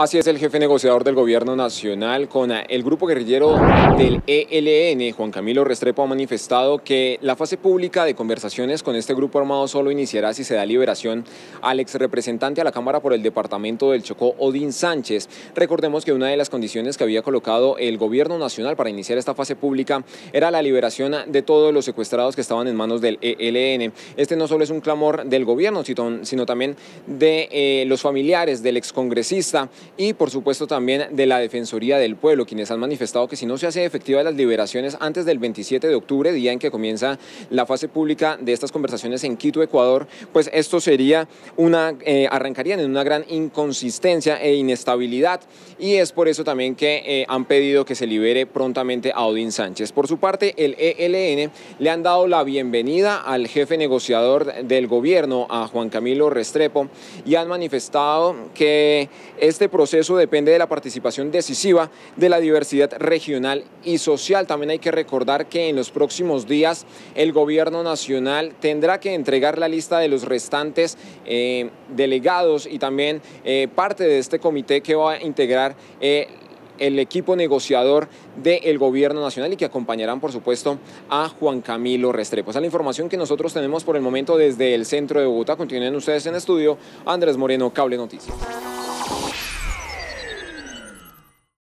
Así es el jefe negociador del gobierno nacional con el grupo guerrillero del ELN, Juan Camilo Restrepo, ha manifestado que la fase pública de conversaciones con este grupo armado solo iniciará si se da liberación al ex representante a la Cámara por el departamento del Chocó, Odín Sánchez. Recordemos que una de las condiciones que había colocado el gobierno nacional para iniciar esta fase pública era la liberación de todos los secuestrados que estaban en manos del ELN. Este no solo es un clamor del gobierno, sino también de eh, los familiares del excongresista y por supuesto también de la Defensoría del Pueblo, quienes han manifestado que si no se hace efectiva las liberaciones antes del 27 de octubre, día en que comienza la fase pública de estas conversaciones en Quito, Ecuador, pues esto sería una, eh, arrancarían en una gran inconsistencia e inestabilidad y es por eso también que eh, han pedido que se libere prontamente a Odín Sánchez. Por su parte, el ELN le han dado la bienvenida al jefe negociador del gobierno, a Juan Camilo Restrepo, y han manifestado que este proceso depende de la participación decisiva de la diversidad regional y social. También hay que recordar que en los próximos días el gobierno nacional tendrá que entregar la lista de los restantes eh, delegados y también eh, parte de este comité que va a integrar eh, el equipo negociador del gobierno nacional y que acompañarán, por supuesto, a Juan Camilo Restrepo. Esa es la información que nosotros tenemos por el momento desde el centro de Bogotá. Continúen ustedes en estudio. Andrés Moreno, Cable Noticias.